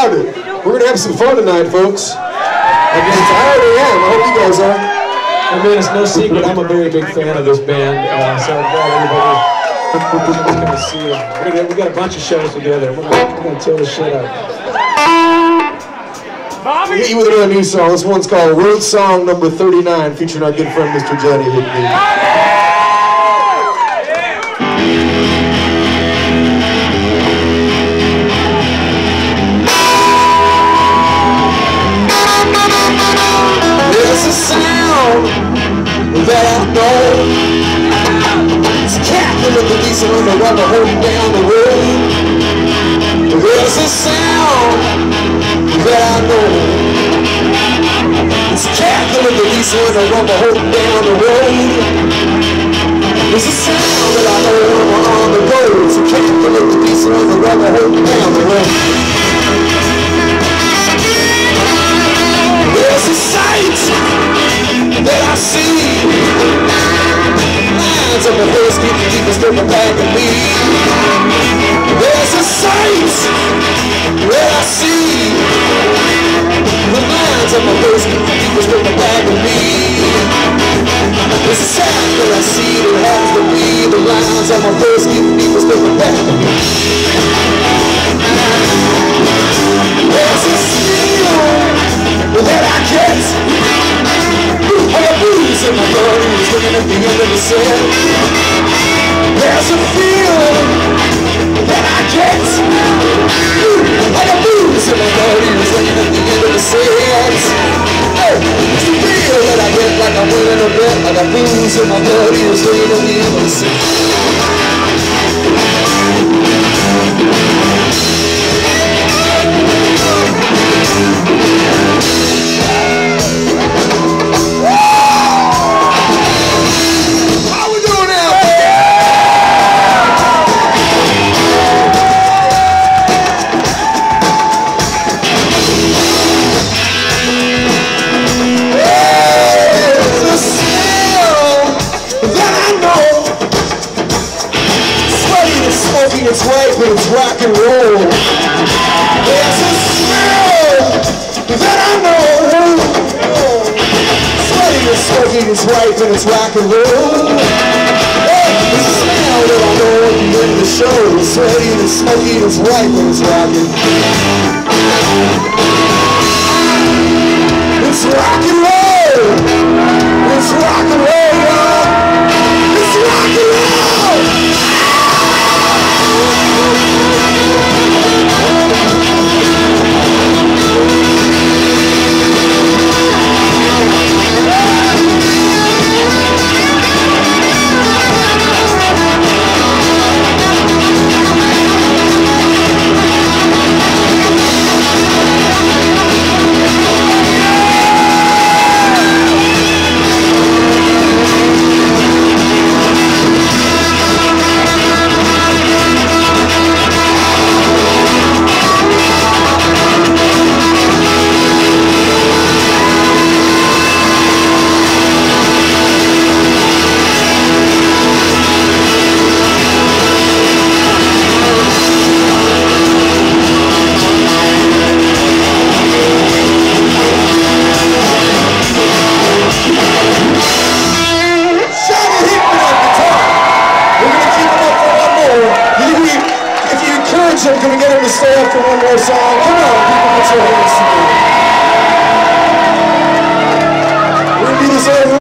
about it. We're gonna have some fun tonight, folks. I guess I already am. I hope you guys are. I mean, it's no secret, I'm a very big fan of this band, uh, so I'm glad everybody is going to see them. We're gonna, we got a bunch of shows together. We're going we're gonna tear this shit up. We'll hit you with another new song. This one's called Road Song Number 39, featuring our good friend Mr. Johnny Hickman. At the rubber holding down the road. There's a sound that I know. It's cackling the diesel on the rubber holding down the road. There's a sound that I know when on the road. It's cackling the diesel on the rubber holding down the road. There's a sight that I see. Lines of the keep people back at me. There's a sight that I see. The lines of hills keep people stepping back at me. Like. I got blues in my body, looking at the end of the set. Know. Sweaty and it's it's rock and roll. Hey, a smell that I know end of the show. It's sweaty and it's smoky, it's white, but it's rocking. It's you can we get him to stay up for one more song? Come on, people, put your hands together. We're gonna do this over.